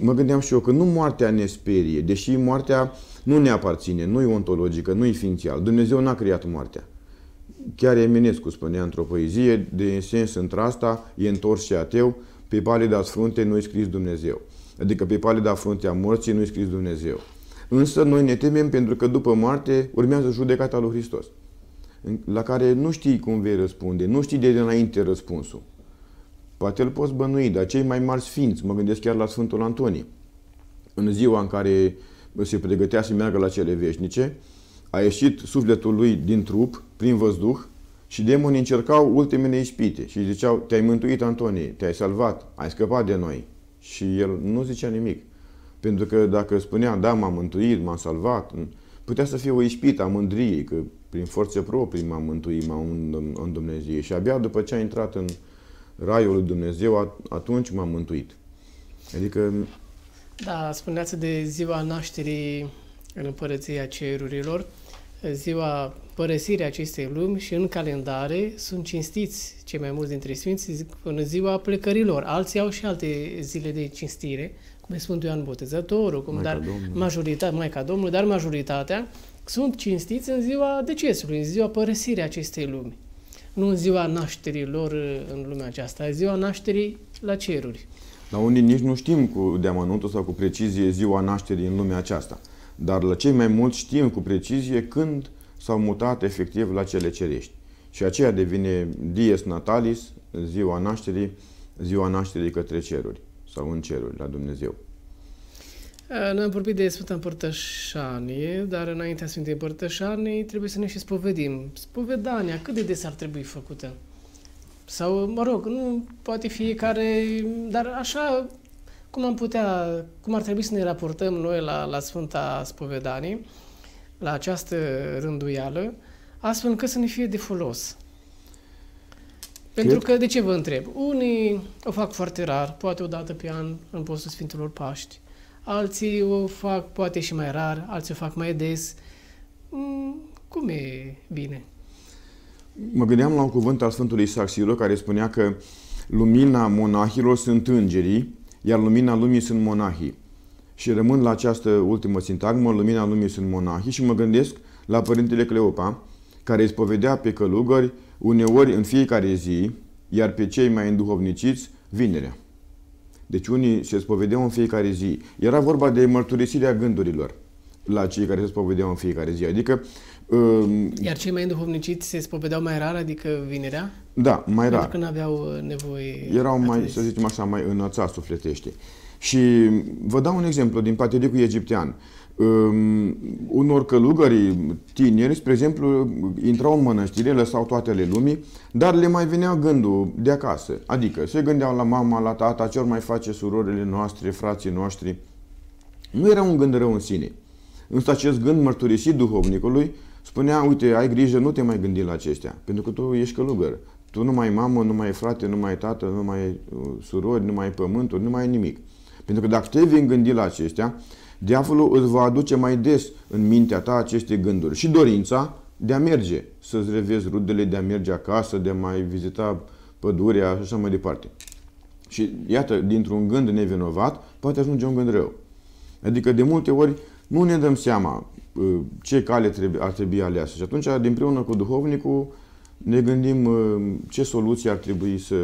mă gândeam și eu că nu moartea ne sperie, deși moartea nu ne aparține, nu e ontologică, nu e ființial. Dumnezeu n-a creat moartea. Chiar Eminescu spunea într-o poezie, de sens într-asta, e întors și ateu, pe palida frunte nu-i scris Dumnezeu. Adică pe palida frunte a morții nu-i scris Dumnezeu. Însă noi ne temem pentru că după moarte urmează judecata lui Hristos, la care nu știi cum vei răspunde, nu știi de dinainte răspunsul. Poate îl poți bănui, dar cei mai mari sfinți, mă gândesc chiar la Sfântul Antonie, în ziua în care se pregătea să meargă la cele veșnice, a ieșit sufletul lui din trup, prin văzduh, și demonii încercau ultimele ispite și ziceau, te-ai mântuit, Antonie, te-ai salvat, ai scăpat de noi. Și el nu zicea nimic. Pentru că dacă spunea, da, m-am mântuit, m-am salvat, putea să fie o ispită a mândriei, că prin forțe proprii m-am mântuit, m-am în Dumnezeu. Și abia după ce a intrat în raiul lui Dumnezeu, atunci m-am mântuit. Adică
da, spuneați de ziua nașterii în Împărăția Cerurilor, ziua părăsirii acestei lumi și în calendare sunt cinstiți cei mai mulți dintre sfinți în ziua plecărilor. Alții au și alte zile de cinstire, cum e Sfântul Ioan Botezătorul, cum dar majoritatea, Maica Domnului, dar majoritatea sunt cinstiți în ziua decesului, în ziua părăsirii acestei lumi. nu în ziua nașterii lor în lumea aceasta, în ziua nașterii la ceruri.
La unii nici nu știm cu deamănuntul sau cu precizie ziua nașterii în lumea aceasta. Dar la cei mai mulți știm cu precizie când s-au mutat efectiv la cele cerești. Și aceea devine dies natalis, ziua nașterii, ziua nașterii către ceruri sau în ceruri, la Dumnezeu.
Noi am vorbit de Sfânta Împărtășanie, dar înaintea Sfântei Împărtășanii trebuie să ne și spovedim. Spovedania, cât de des ar trebui făcută? Sau, mă rog, nu poate fiecare, dar așa cum am putea, cum ar trebui să ne raportăm noi la, la Sfânta Spovedanie, la această rânduială, astfel încât să ne fie de folos. Pentru că, de ce vă întreb? Unii o fac foarte rar, poate o dată pe an, în postul Sfintelor Paști. Alții o fac poate și mai rar, alții o fac mai des. Mm, cum e bine?
Mă gândeam la un cuvânt al Sfântului Saxilo care spunea că lumina monahilor sunt îngerii, iar lumina lumii sunt monahii. Și rămân la această ultimă sintagmă, lumina lumii sunt monahii și mă gândesc la Părintele Cleopa, care îți spovedea pe călugări uneori în fiecare zi, iar pe cei mai înduhovniciți vinerea. Deci unii se spovedeau în fiecare zi. Era vorba de mărturisirea gândurilor la cei care se spovedeau în fiecare zi. Adică
Um, Iar cei mai înduhovniciți se spovedeau mai rar, adică vinerea?
Da, mai rar.
Pentru că nu aveau uh, nevoie...
Erau mai, să zicem așa, mai înălțați sufletește. Și vă dau un exemplu din patericul egiptean. Um, unor călugări tineri, spre exemplu, intrau în mănăstire, lăsau toate ale lumii, dar le mai venea gândul de acasă. Adică se gândeau la mama, la tata, ce mai face surorile noastre, frații noștri. Nu era un gând rău în sine. Însă acest gând mărturisit duhovnicului spunea, uite, ai grijă, nu te mai gândi la acestea, pentru că tu ești călugăr. Tu nu mai ai mamă, nu mai ai frate, nu mai ai tată, nu mai ai uh, surori, nu mai ai pământuri, nu mai ai nimic. Pentru că dacă te vei gândi la acestea, diavolul îți va aduce mai des în mintea ta aceste gânduri și dorința de a merge, să-ți revezi rudele, de a merge acasă, de a mai vizita pădurea și așa mai departe. Și iată, dintr-un gând nevinovat, poate ajunge un gând rău. Adică de multe ori nu ne dăm seama uh, ce cale trebuie, ar trebui aleasă. Și atunci, împreună cu duhovnicul, ne gândim uh, ce soluție ar trebui să,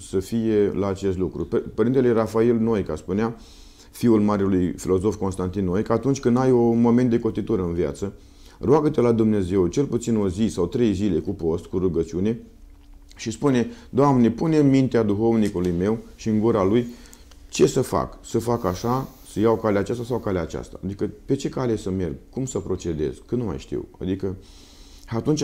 să fie la acest lucru. Părintele Rafael Noica spunea, fiul marelui filozof Constantin Noica, atunci când ai un moment de cotitură în viață, roagă-te la Dumnezeu cel puțin o zi sau trei zile cu post, cu rugăciune și spune, Doamne, pune în mintea duhovnicului meu și în gura lui ce să fac? Să fac așa să iau calea aceasta sau calea aceasta. Adică pe ce cale să merg, cum să procedez, că nu mai știu. Adică atunci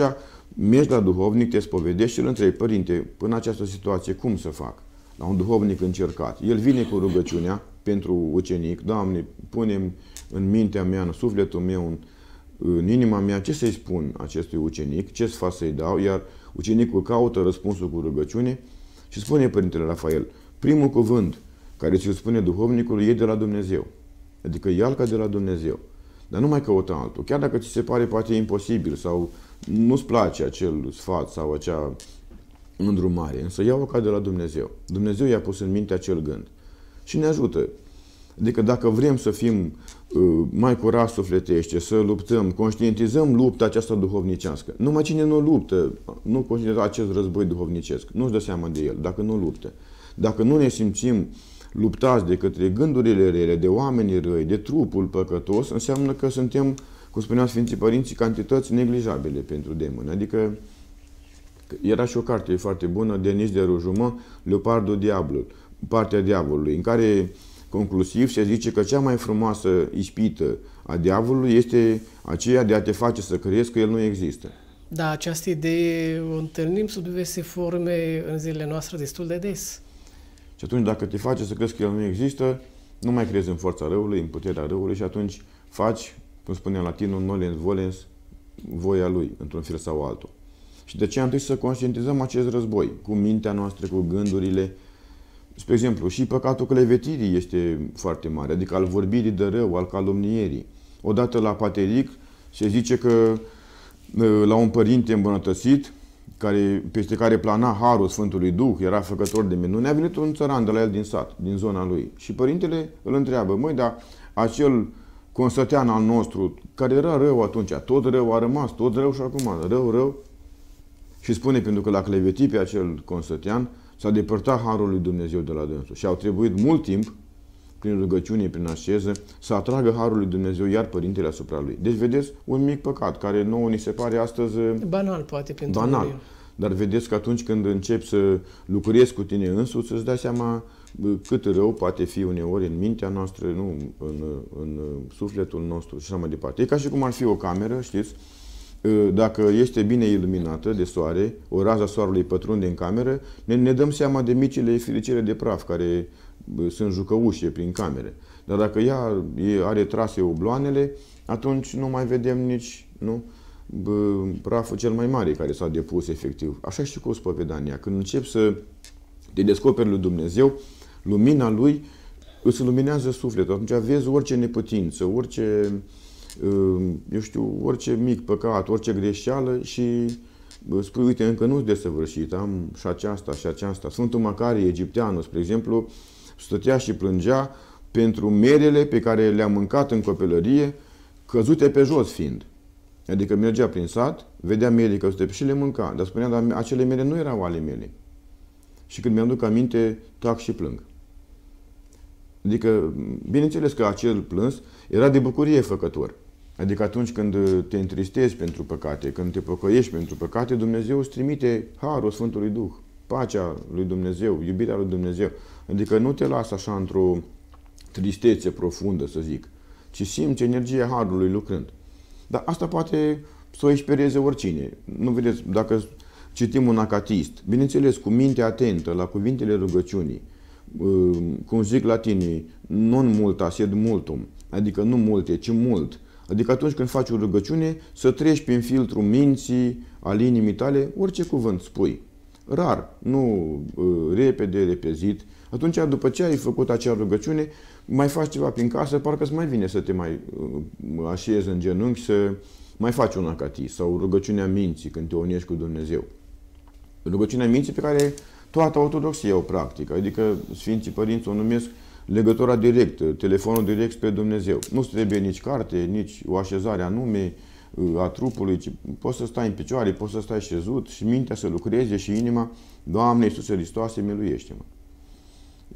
mergi la duhovnic, te spovedești și îl întrebi, părinte, până această situație, cum să fac? La un duhovnic încercat. El vine cu rugăciunea pentru ucenic, Doamne, punem în mintea mea, în sufletul meu, în, în inima mea, ce să-i spun acestui ucenic, ce să fac să-i dau, iar ucenicul caută răspunsul cu rugăciune și spune Părintele Rafael, primul cuvânt care ți-l spune duhovnicul, e de la Dumnezeu. Adică ia ca de la Dumnezeu. Dar nu mai căută altul. Chiar dacă ți se pare poate imposibil sau nu-ți place acel sfat sau acea îndrumare, însă ia-o ca de la Dumnezeu. Dumnezeu i-a pus în minte acel gând. Și ne ajută. Adică dacă vrem să fim uh, mai curat sufletește, să luptăm, conștientizăm lupta aceasta duhovnicească. Numai cine nu luptă, nu conștientizează acest război duhovnicesc, nu-și dă seama de el, dacă nu luptă. Dacă nu ne simțim uh, luptați de către gândurile rele, de oamenii răi, de trupul păcătos, înseamnă că suntem, cum spuneau Sfinții Părinții, cantități neglijabile pentru demoni. Adică era și o carte foarte bună, Denis de Rujumă, Leopardul Diablul, partea diavolului, în care conclusiv se zice că cea mai frumoasă ispită a diavolului este aceea de a te face să crezi că el nu există.
Da, această idee o întâlnim sub diverse forme în zilele noastre destul de des.
Și atunci dacă te face să crezi că el nu există, nu mai crezi în forța răului, în puterea răului și atunci faci, cum spune latinul, nolens volens, voia lui, într-un fel sau altul. Și de ce am să conștientizăm acest război cu mintea noastră, cu gândurile. Spre exemplu, și păcatul clevetirii este foarte mare, adică al vorbirii de rău, al calomnierii. Odată la Pateric se zice că la un părinte îmbunătățit, care, peste care plana Harul Sfântului Duh, era făcător de minuni, a venit un țăran de la el din sat, din zona lui. Și părintele îl întreabă, măi, dar acel consătean al nostru, care era rău atunci, tot rău a rămas, tot rău și acum, rău, rău. Și spune, pentru că l-a clevetit pe acel Constătian, s-a depărtat Harul lui Dumnezeu de la dânsul. Și au trebuit mult timp, prin rugăciune, prin asceză, să atragă Harul lui Dumnezeu iar Părintele asupra lui. Deci, vedeți, un mic păcat, care nouă ni se pare astăzi...
Banal, poate, pentru
Banal. Unii. Dar vedeți că atunci când începi să lucrezi cu tine însuți, îți dai seama cât rău poate fi uneori în mintea noastră, nu, în, în sufletul nostru și așa mai departe. E ca și cum ar fi o cameră, știți, dacă este bine iluminată de soare, o raza soarelui pătrunde în cameră, ne, ne dăm seama de micile firicele de praf care sunt jucăușe prin camere. Dar dacă ea are trase obloanele, atunci nu mai vedem nici nu, praful cel mai mare care s-a depus efectiv. Așa și cu spovedania. Când încep să te descoperi lui Dumnezeu, lumina lui îți luminează sufletul. Atunci vezi orice neputință, orice, eu știu, orice mic păcat, orice greșeală și spui, uite, încă nu-s desăvârșit, am și aceasta și aceasta. Sfântul Macarie, egipteanul, spre exemplu, stătea și plângea pentru merele pe care le-a mâncat în copilărie, căzute pe jos fiind. Adică mergea prin sat, vedea mere căzute și le mânca, dar spunea, dar acele mere nu erau ale mele. Și când mi-am duc aminte, tac și plâng. Adică, bineînțeles că acel plâns era de bucurie făcător. Adică atunci când te întristezi pentru păcate, când te păcăiești pentru păcate, Dumnezeu îți trimite Harul Sfântului Duh, pacea lui Dumnezeu, iubirea lui Dumnezeu. Adică nu te lasă așa într-o tristețe profundă, să zic, ci simți energia Harului lucrând. Dar asta poate să o experieze oricine. Nu vedeți, dacă citim un acatist, bineînțeles, cu minte atentă la cuvintele rugăciunii, uh, cum zic latinii, non multa sed multum, adică nu multe, ci mult. Adică atunci când faci o rugăciune, să treci prin filtrul minții, al inimii tale, orice cuvânt spui. Rar, nu uh, repede, repezit. Atunci, după ce ai făcut acea rugăciune, mai faci ceva prin casă, parcă îți mai vine să te mai uh, așezi în genunchi, să mai faci un acatis sau rugăciunea minții când te unești cu Dumnezeu. Rugăciunea minții pe care toată ortodoxia o practică, adică Sfinții Părinți o numesc legătura directă, telefonul direct spre Dumnezeu. Nu trebuie nici carte, nici o așezare anume uh, a trupului, ci poți să stai în picioare, poți să stai șezut și mintea să lucreze și inima, Doamne Iisuse Hristoase, miluiește-mă.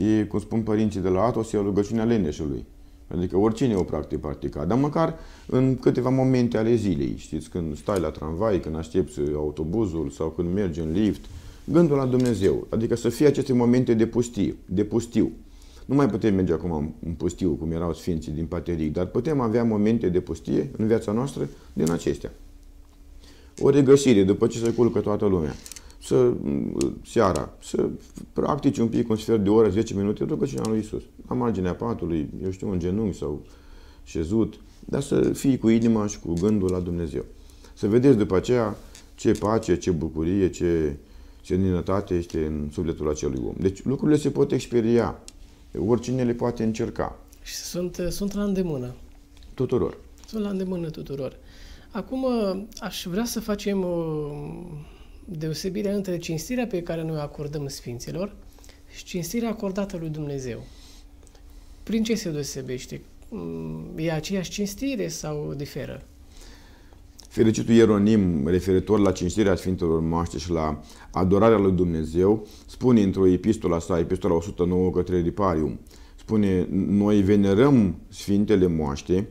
E, cum spun părinții de la Atos, e o rugăciune a leneșului. Adică oricine o practic practica, dar măcar în câteva momente ale zilei, știți, când stai la tramvai, când aștepți autobuzul sau când mergi în lift, gândul la Dumnezeu, adică să fie aceste momente de pustiu, de pustiu. Nu mai putem merge acum în pustiu, cum erau sfinții din Pateric, dar putem avea momente de pustie în viața noastră din acestea. O regăsire după ce se culcă toată lumea să, seara, să practici un pic, un sfert de oră, 10 minute, rugăciunea lui Isus. La marginea patului, eu știu, în genunchi sau șezut, dar să fii cu inima și cu gândul la Dumnezeu. Să vedeți după aceea ce pace, ce bucurie, ce seninătate este în sufletul acelui om. Deci lucrurile se pot experia. Oricine le poate încerca.
Și sunt, sunt la îndemână.
Tuturor.
Sunt la îndemână tuturor. Acum aș vrea să facem deosebirea între cinstirea pe care noi o acordăm Sfinților și cinstirea acordată lui Dumnezeu. Prin ce se deosebește? Mm, e aceeași cinstire sau diferă?
Fericitul Ieronim, referitor la cinstirea Sfintelor Moaște și la adorarea lui Dumnezeu, spune într-o epistola sa, epistola 109 către Riparium, spune, noi venerăm Sfintele Moaște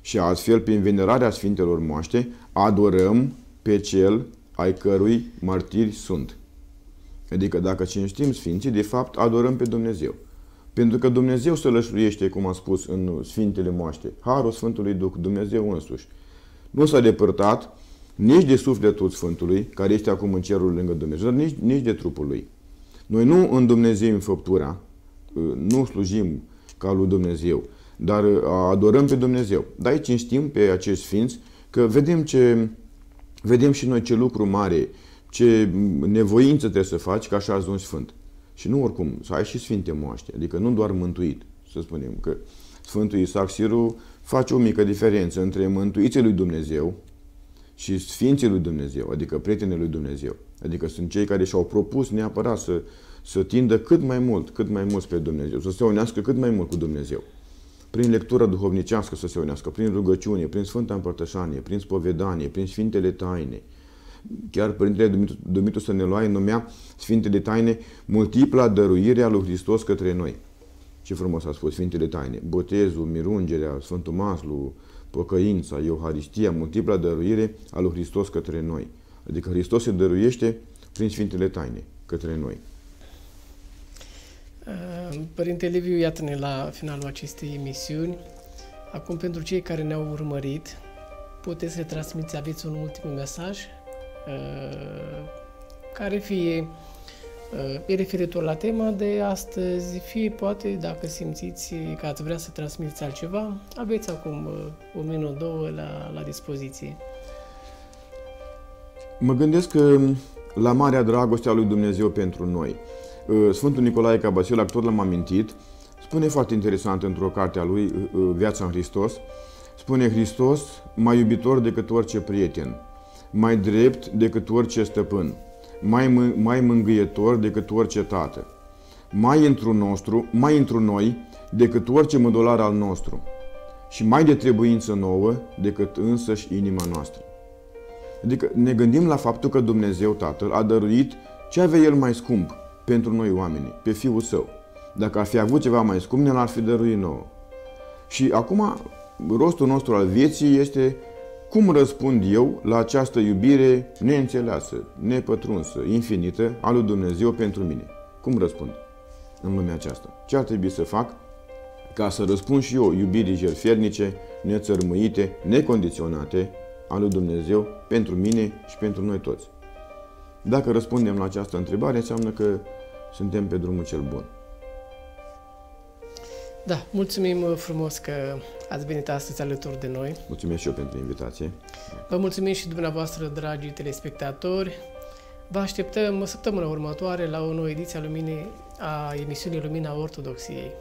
și astfel, prin venerarea Sfintelor Moaște, adorăm pe Cel ai cărui martiri sunt. Adică dacă cinstim Sfinții, de fapt adorăm pe Dumnezeu. Pentru că Dumnezeu se lășluiește, cum am spus, în Sfintele Moaște. Harul Sfântului Duh, Dumnezeu însuși. Nu s-a depărtat nici de sufletul Sfântului, care este acum în cerul lângă Dumnezeu, dar nici, nici de trupul lui. Noi nu în Dumnezeu în făptura, nu slujim ca lui Dumnezeu, dar adorăm pe Dumnezeu. Dar aici cinstim pe acești sfinți că vedem ce vedem și noi ce lucru mare, ce nevoință trebuie să faci ca așa un sfânt. Și nu oricum, să ai și sfinte moaște, adică nu doar mântuit, să spunem că Sfântul Isaac Siru face o mică diferență între mântuiții lui Dumnezeu și Sfinții lui Dumnezeu, adică prietenii lui Dumnezeu. Adică sunt cei care și-au propus neapărat să, să tindă cât mai mult, cât mai mult spre Dumnezeu, să se unească cât mai mult cu Dumnezeu prin lectură duhovnicească să se unească, prin rugăciune, prin Sfânta Împărtășanie, prin spovedanie, prin Sfintele Taine, chiar Părintele Dumitru, Dumitru Săneloae numea Sfintele Taine multipla dăruire a lui Hristos către noi. Ce frumos a spus Sfintele Taine. Botezul, mirungerea, Sfântul Maslu, pocăința, Euharistia, multipla dăruire a lui Hristos către noi. Adică Hristos se dăruiește prin Sfintele Taine către noi.
Părinte Liviu, iată-ne la finalul acestei emisiuni. Acum, pentru cei care ne-au urmărit, puteți să transmiți, aveți un ultim mesaj uh, care fie uh, e referitor la tema de astăzi, fie poate, dacă simțiți că ați vrea să transmiteți altceva, aveți acum uh, un minut, două la, la dispoziție.
Mă gândesc că la marea dragoste a lui Dumnezeu pentru noi. Sfântul Nicolae Cabasil, tot l-am amintit, spune foarte interesant într-o carte a lui, Viața în Hristos, Spune Hristos, mai iubitor decât orice prieten, mai drept decât orice stăpân, mai, mai mângâietor decât orice tată, mai într-un nostru, mai într noi decât orice mădular al nostru și mai de trebuință nouă decât însăși inima noastră. Adică ne gândim la faptul că Dumnezeu Tatăl a dăruit ce avea El mai scump pentru noi oamenii, pe Fiul Său. Dacă ar fi avut ceva mai scump, ne l-ar fi dăruit nouă. Și acum rostul nostru al vieții este cum răspund eu la această iubire neînțeleasă, nepătrunsă, infinită a lui Dumnezeu pentru mine? Cum răspund în lumea aceasta? Ce ar trebui să fac ca să răspund și eu iubirii jertfernice, nețărmâite, necondiționate a lui Dumnezeu pentru mine și pentru noi toți? Dacă răspundem la această întrebare, înseamnă că suntem pe drumul cel bun.
Da, mulțumim frumos că ați venit astăzi alături de noi.
Mulțumesc și eu pentru invitație.
Vă mulțumim și dumneavoastră, dragi telespectatori. Vă așteptăm săptămâna următoare la o nouă ediție a, luminii, a emisiunii Lumina Ortodoxiei.